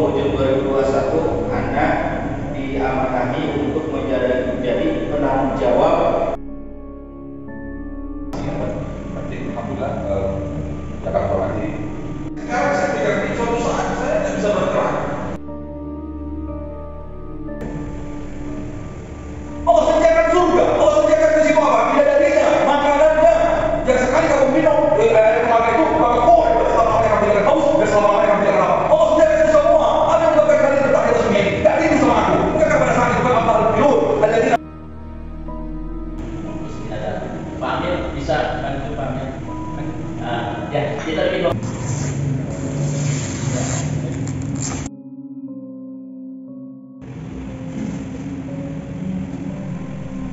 2021 Anda diamanati untuk menjadi, menjadi penanggung jawab. Alhamdulillah eh, Jakarta bisa bantu Pak Amir Nah, ya kita lebih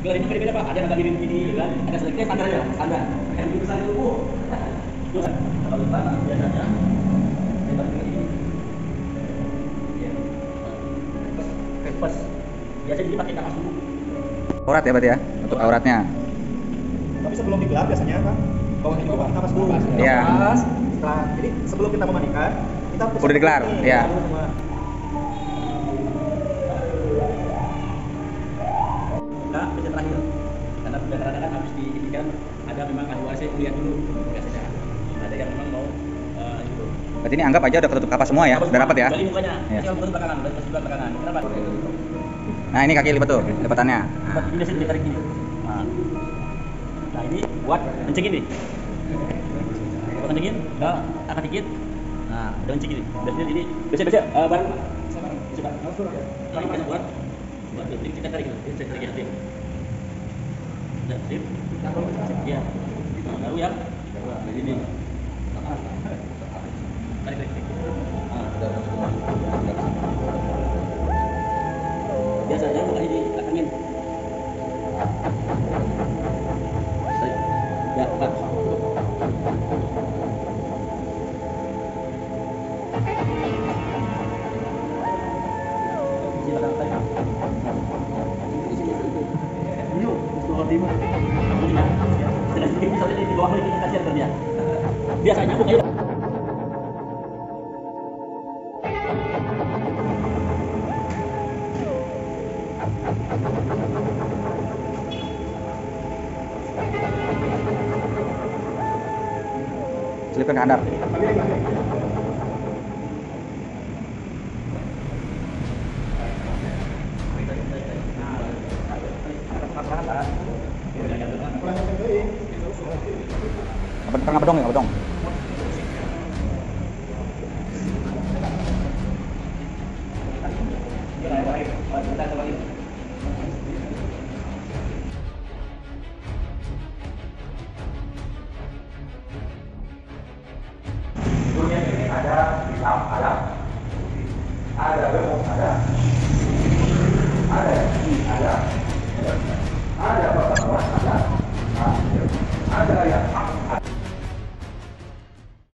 Gelar ini beda-beda Pak, ada yang agak mirip gini gitu kan, ada sedikit standar aja, standar. Yang lebih besar itu Bu. Itu kan, kalau tanah biasanya lebar begini. Ya. Pas, biasanya dipakai kapas dulu. Aurat ya berarti ya untuk auratnya. Tapi sebelum digelar biasanya kan kalau itu kan napas dulu. Iya. Napas, setelah jadi sebelum kita memandikan kita Udah digelar, iya. Lalu sama- Nah, baca terakhir. Karena sudah kadang-kadang habis diizinkan ada memang ahli warisnya kuliah dulu biasanya. Ada yang memang mau eh, itu. Berarti ini anggap aja udah ketutup kapas semua ya, udah rapat ya. Kecuali mukanya. Iya. Kecuali bukan belakangan, udah sebelah belakangan. Kenapa? Nah ini kaki lipat tuh, lipatannya. Nah, ini biasanya ditarik gini. Nah. Nah, ini buat kencengin nih. Buat kencengin, udah angkat dikit. Nah, udah nih. Biasanya ini biasa biasa eh, bareng. Bisa bareng. Nah, ini kita buat. Buat ini kita tarik. Kita tarik hati. Iya. Nah, baru yang ini. Tarik, tarik, tarik. Biasanya bukan ini, angin. Ya, empat. Isi belakang tarik. Ini, ke handap. Apa bedong ya, bedong. Ini